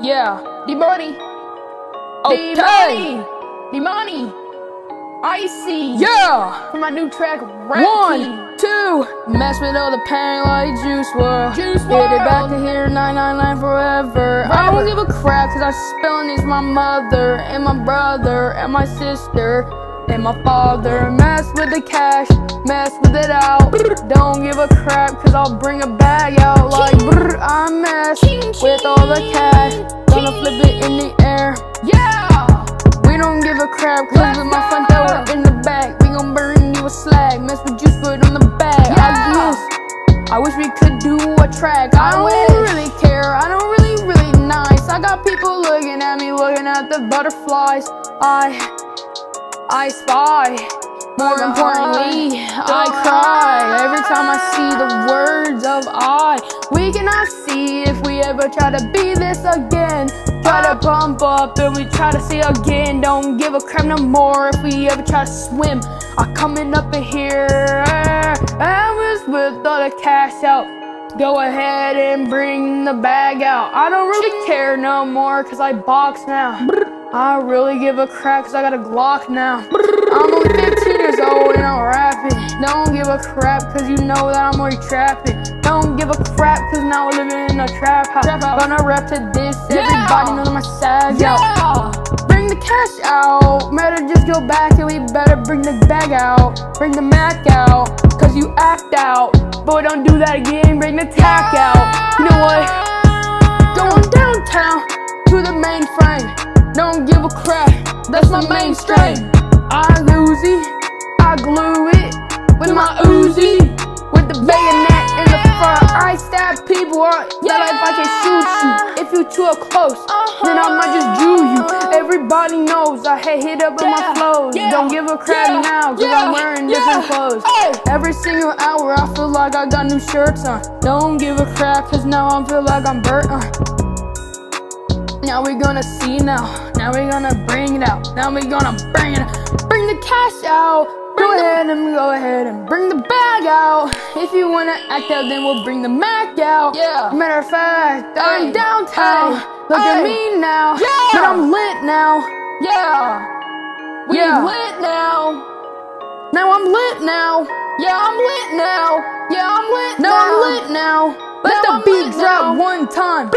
Yeah. D-Money. Okay. D-Money. D-Money. Icy. Yeah. For my new track, Rocky. One, two. Mess with all the pain like Juice WRLD. Juice Get it back to here, 999 forever. I don't give a crap, cause I spilling is my mother, and my brother, and my sister, and my father. Mess with the cash, mess with it out. Don't give a crap, cause I'll bring a bag out like brr, I mess with all the cash. Gonna flip it in the air. Yeah. We don't give a crap, cause with my front door in the back, we gon' burn you a slag. Mess with juice WRLD on the bag. I Yeah. wish, I wish we could do a track. I I don't really care, I don't really, really nice. I got people looking at me, looking at the butterflies. I, I spy. More importantly, I cry every time I see the words of I. We cannot see if we ever try to be this again. Try to bump up and we try to see again. Don't give a crap no more if we ever try to swim. I'm coming up in here and we with all the cash out. Go ahead and bring the bag out. I don't really care no more cause I box now. I really give a crap cause I got a Glock now. I'm only 15 years old and I'm rapping. Don't give a crap cause you know that I'm already trapping. Don't give a crap cause now we're living in a trap house. Trap house. Gonna rap to this, Yeah. everybody knows my out. Yeah. Bring the cash out, better just go back and we better bring the bag out. Bring the Mac out, cause you act out. Boy, don't do that again, bring the tack out. Don't give a crap, that's my main strain. I it, I glue it with my Uzi, with the bayonet in the front. I stab people up that if I can shoot you. If you too close, then I might just Jew you. Everybody knows I hit hit up with my flows. Don't give a crap now, cause I'm wearing different clothes. Every single hour I feel like I got new shirts on. Don't give a crap, cause now I feel like I'm burnt on. Now we're gonna see now. Now we're gonna bring it out. Now we're gonna bring it Bring the cash out. Bring Go ahead and go ahead and bring the bag out. If you wanna act out, then we'll bring the Mac out. Yeah. Matter of fact, I'm downtown. Look at me now. Yeah. But I'm lit now. Yeah. We Yeah. lit now. Now I'm lit now. Yeah, I'm lit now. Yeah, I'm lit Now now. I'm lit now. Let Now the I'm beat drop now. one time.